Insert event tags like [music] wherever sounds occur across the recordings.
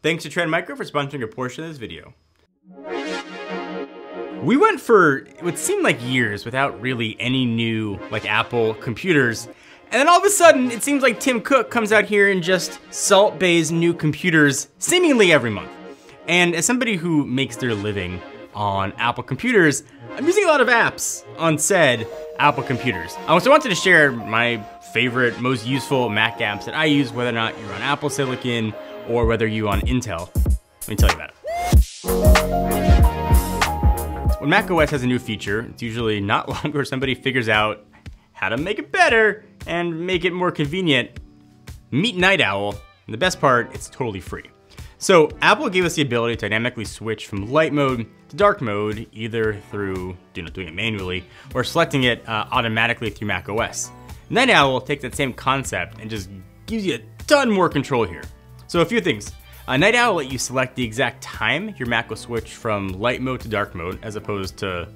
Thanks to Trend Micro for sponsoring a portion of this video. We went for what seemed like years without really any new like Apple computers. And then all of a sudden, it seems like Tim Cook comes out here and just Salt Bae's new computers seemingly every month. And as somebody who makes their living on Apple computers, I'm using a lot of apps on said Apple computers. I also wanted to share my favorite, most useful Mac apps that I use, whether or not you're on Apple Silicon or whether you on Intel. Let me tell you about it. When macOS has a new feature, it's usually not [laughs] long before somebody figures out how to make it better and make it more convenient. Meet Night Owl, and the best part, it's totally free. So Apple gave us the ability to dynamically switch from light mode to dark mode, either through you know, doing it manually or selecting it uh, automatically through macOS. Night Owl takes that same concept and just gives you a ton more control here. So a few things. Uh, Night Owl will let you select the exact time your Mac will switch from light mode to dark mode, as opposed to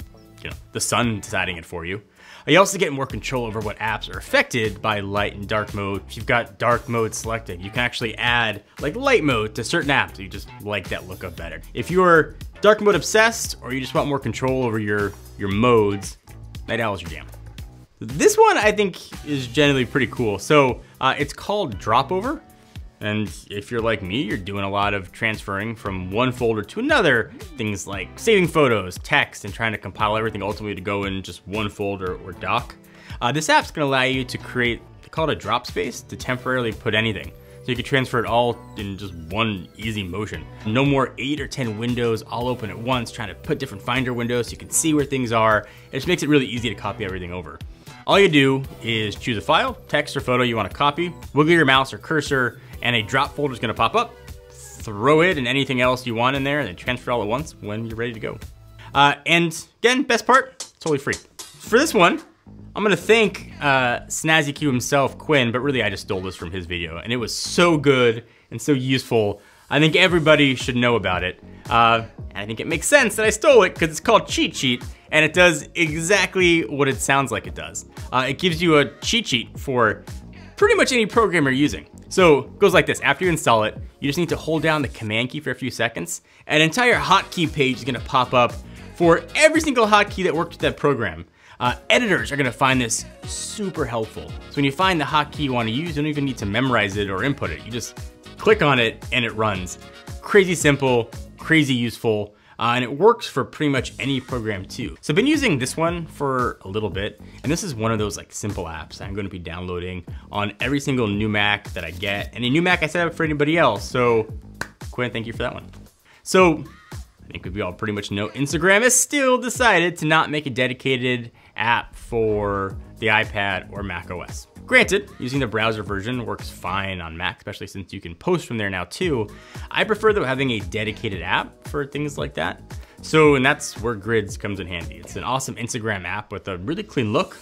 you know, the sun deciding it for you. You also get more control over what apps are affected by light and dark mode. If you've got dark mode selected, you can actually add like light mode to certain apps. You just like that look of better. If you're dark mode obsessed or you just want more control over your, your modes, Night Owl is your jam. This one I think is generally pretty cool. So uh, it's called Dropover. And if you're like me, you're doing a lot of transferring from one folder to another. Things like saving photos, text, and trying to compile everything ultimately to go in just one folder or doc. Uh, this app's gonna allow you to create, they call it a drop space, to temporarily put anything. So you can transfer it all in just one easy motion. No more eight or 10 windows all open at once, trying to put different Finder windows so you can see where things are. It just makes it really easy to copy everything over. All you do is choose a file, text or photo you wanna copy, wiggle your mouse or cursor, and a drop folder is gonna pop up. Throw it and anything else you want in there and then transfer all at once when you're ready to go. Uh, and again, best part, totally free. For this one, I'm gonna thank uh, Snazzy Q himself, Quinn, but really I just stole this from his video and it was so good and so useful. I think everybody should know about it. Uh, and I think it makes sense that I stole it because it's called Cheat Sheet and it does exactly what it sounds like it does. Uh, it gives you a cheat sheet for pretty much any program you're using. So it goes like this, after you install it, you just need to hold down the command key for a few seconds. An entire hotkey page is gonna pop up for every single hotkey that worked with that program. Uh, editors are gonna find this super helpful. So when you find the hotkey you wanna use, you don't even need to memorize it or input it. You just click on it and it runs. Crazy simple, crazy useful. Uh, and it works for pretty much any program too. So I've been using this one for a little bit, and this is one of those like simple apps I'm gonna be downloading on every single new Mac that I get, and a new Mac I set up for anybody else. So Quinn, thank you for that one. So I think we all pretty much know Instagram has still decided to not make a dedicated app for the iPad or Mac OS. Granted, using the browser version works fine on Mac, especially since you can post from there now too. I prefer though having a dedicated app for things like that. So, and that's where Grids comes in handy. It's an awesome Instagram app with a really clean look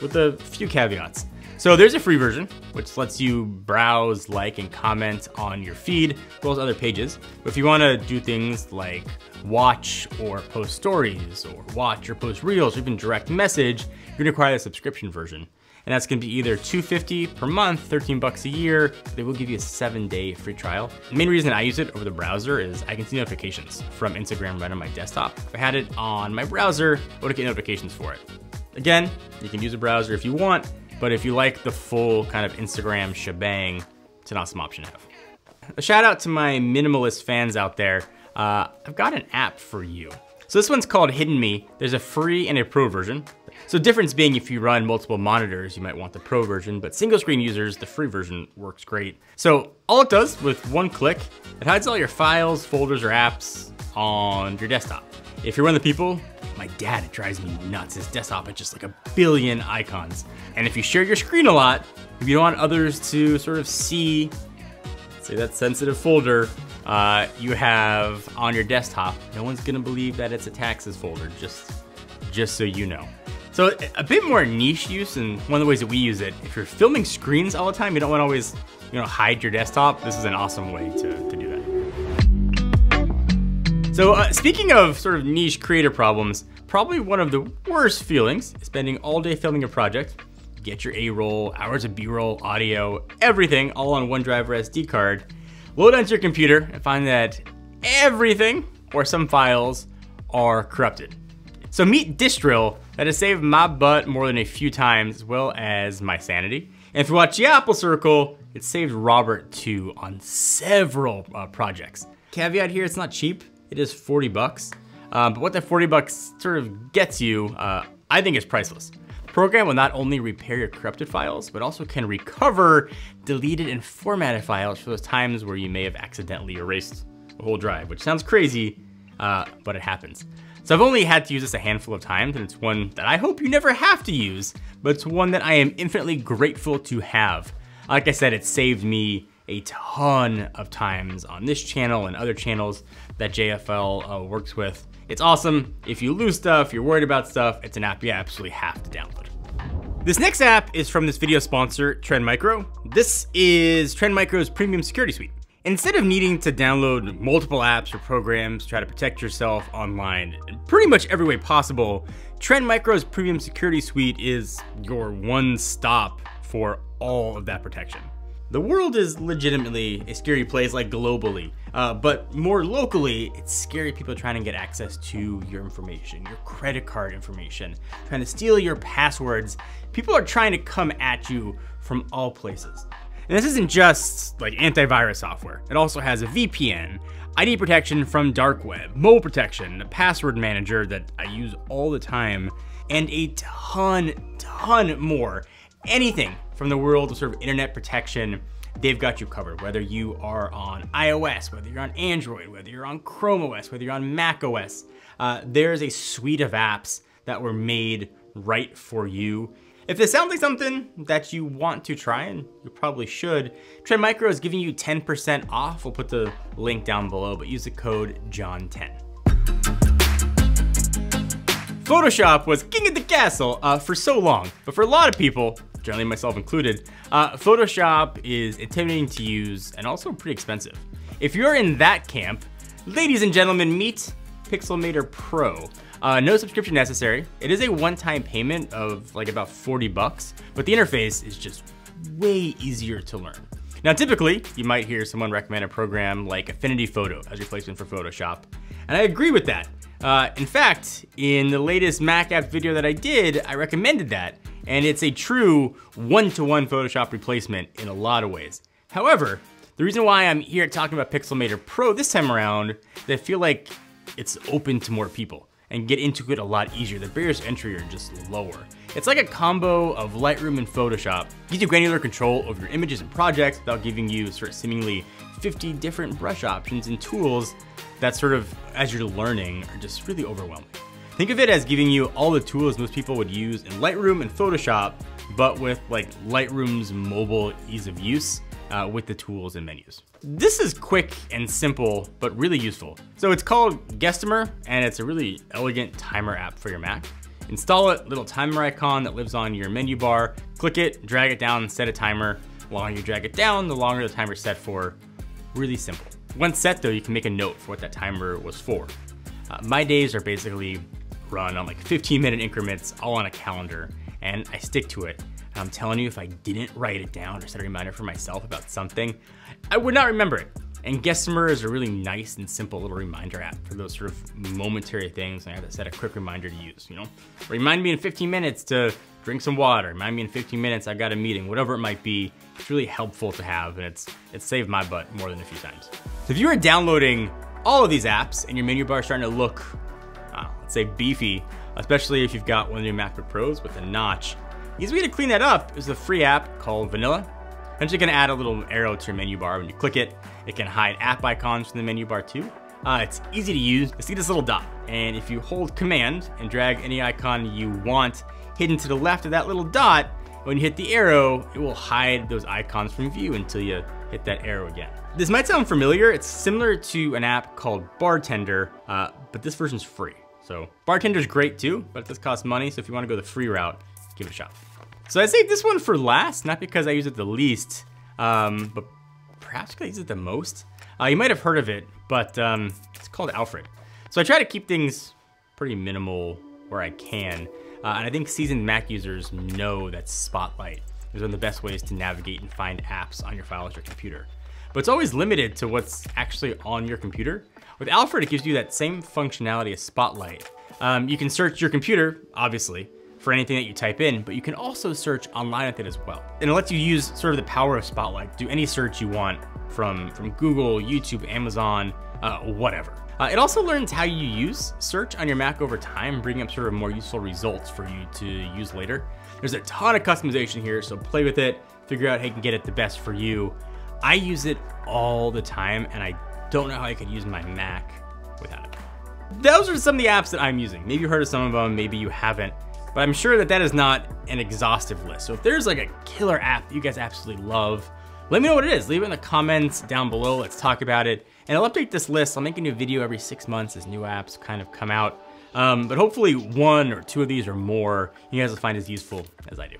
with a few caveats. So there's a free version, which lets you browse, like, and comment on your feed, as well as other pages. But if you wanna do things like watch or post stories, or watch or post reels, or even direct message, you're gonna require the subscription version and that's gonna be either 250 per month, 13 bucks a year. They will give you a seven day free trial. The main reason I use it over the browser is I can see notifications from Instagram right on my desktop. If I had it on my browser, I would get notifications for it. Again, you can use a browser if you want, but if you like the full kind of Instagram shebang, it's an awesome option to have. A shout out to my minimalist fans out there. Uh, I've got an app for you. So this one's called Hidden Me. There's a free and a pro version. So difference being if you run multiple monitors, you might want the pro version, but single screen users, the free version works great. So all it does with one click, it hides all your files, folders, or apps on your desktop. If you're one of the people, my dad, it drives me nuts. His desktop has just like a billion icons. And if you share your screen a lot, if you don't want others to sort of see, say that sensitive folder, uh, you have on your desktop, no one's gonna believe that it's a taxes folder, just, just so you know. So a bit more niche use, and one of the ways that we use it, if you're filming screens all the time, you don't want to always, you know, hide your desktop. This is an awesome way to, to do that. So uh, speaking of sort of niche creator problems, probably one of the worst feelings is spending all day filming a project, get your A-roll, hours of B-roll, audio, everything all on OneDrive or SD card, load onto your computer and find that everything or some files are corrupted. So meet Disk Drill that has saved my butt more than a few times as well as my sanity. And if you watch the Apple Circle, it saved Robert too on several uh, projects. Caveat here, it's not cheap. It is 40 bucks. Um, but what that 40 bucks sort of gets you, uh, I think is priceless. Program will not only repair your corrupted files, but also can recover deleted and formatted files for those times where you may have accidentally erased a whole drive, which sounds crazy, uh, but it happens. So I've only had to use this a handful of times, and it's one that I hope you never have to use, but it's one that I am infinitely grateful to have. Like I said, it saved me a ton of times on this channel and other channels that JFL uh, works with. It's awesome. If you lose stuff, you're worried about stuff, it's an app you absolutely have to download. This next app is from this video sponsor, Trend Micro. This is Trend Micro's premium security suite. Instead of needing to download multiple apps or programs to try to protect yourself online in pretty much every way possible, Trend Micro's Premium Security Suite is your one stop for all of that protection. The world is legitimately a scary place like globally, uh, but more locally, it's scary people trying to get access to your information, your credit card information, trying to steal your passwords. People are trying to come at you from all places. And this isn't just like antivirus software. It also has a VPN, ID protection from dark web, mobile protection, a password manager that I use all the time, and a ton, ton more. Anything from the world of sort of internet protection, they've got you covered. Whether you are on iOS, whether you're on Android, whether you're on Chrome OS, whether you're on Mac OS, uh, there's a suite of apps that were made right for you if this sounds like something that you want to try, and you probably should, Trend Micro is giving you 10% off. We'll put the link down below, but use the code JON10. Photoshop was king of the castle uh, for so long, but for a lot of people, generally myself included, uh, Photoshop is intimidating to use and also pretty expensive. If you're in that camp, ladies and gentlemen, meet Pixelmator Pro. Uh, no subscription necessary. It is a one-time payment of like about 40 bucks, but the interface is just way easier to learn. Now, typically, you might hear someone recommend a program like Affinity Photo as replacement for Photoshop, and I agree with that. Uh, in fact, in the latest Mac app video that I did, I recommended that, and it's a true one-to-one -one Photoshop replacement in a lot of ways. However, the reason why I'm here talking about Pixelmator Pro this time around is I feel like it's open to more people and get into it a lot easier. The barriers to entry are just lower. It's like a combo of Lightroom and Photoshop. Gives you granular control over your images and projects without giving you sort of seemingly 50 different brush options and tools that sort of, as you're learning, are just really overwhelming. Think of it as giving you all the tools most people would use in Lightroom and Photoshop, but with like Lightroom's mobile ease of use uh, with the tools and menus. This is quick and simple, but really useful. So it's called Gestimer, and it's a really elegant timer app for your Mac. Install it, little timer icon that lives on your menu bar. Click it, drag it down, set a timer. The longer you drag it down, the longer the timer's set for. Really simple. Once set though, you can make a note for what that timer was for. Uh, my days are basically run on like 15 minute increments, all on a calendar, and I stick to it. I'm telling you, if I didn't write it down or set a reminder for myself about something, I would not remember it. And Gestimer is a really nice and simple little reminder app for those sort of momentary things. I have to set a quick reminder to use, you know? Remind me in 15 minutes to drink some water. Remind me in 15 minutes I've got a meeting, whatever it might be. It's really helpful to have and it's, it's saved my butt more than a few times. So if you are downloading all of these apps and your menu bar is starting to look, uh, let's say beefy, especially if you've got one of your MacBook Pros with a notch, Easy way to clean that up is a free app called Vanilla. I'm just gonna add a little arrow to your menu bar. When you click it, it can hide app icons from the menu bar too. Uh, it's easy to use. See this little dot. And if you hold command and drag any icon you want hidden to the left of that little dot, when you hit the arrow, it will hide those icons from view until you hit that arrow again. This might sound familiar. It's similar to an app called Bartender, uh, but this version's free. So Bartender's great too, but it does cost money. So if you wanna go the free route, give it a shot. So I saved this one for last, not because I use it the least, um, but perhaps because I use it the most. Uh, you might have heard of it, but um, it's called Alfred. So I try to keep things pretty minimal where I can. Uh, and I think seasoned Mac users know that Spotlight is one of the best ways to navigate and find apps on your files or computer. but it's always limited to what's actually on your computer. With Alfred, it gives you that same functionality as Spotlight. Um, you can search your computer, obviously, for anything that you type in, but you can also search online with it as well. And it lets you use sort of the power of Spotlight, do any search you want from, from Google, YouTube, Amazon, uh, whatever. Uh, it also learns how you use search on your Mac over time, bringing up sort of more useful results for you to use later. There's a ton of customization here, so play with it, figure out how you can get it the best for you. I use it all the time, and I don't know how I could use my Mac without it. Those are some of the apps that I'm using. Maybe you've heard of some of them, maybe you haven't but I'm sure that that is not an exhaustive list. So if there's like a killer app that you guys absolutely love, let me know what it is. Leave it in the comments down below. Let's talk about it. And I'll update this list. I'll make a new video every six months as new apps kind of come out. Um, but hopefully one or two of these or more you guys will find as useful as I do.